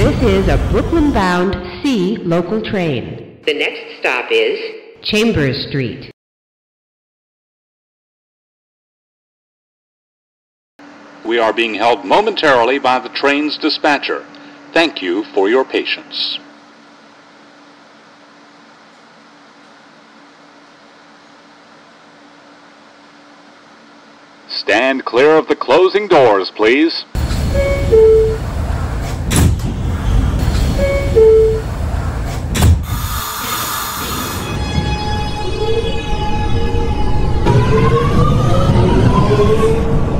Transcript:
This is a Brooklyn-bound C local train. The next stop is Chambers Street. We are being held momentarily by the train's dispatcher. Thank you for your patience. Stand clear of the closing doors, please. Boom.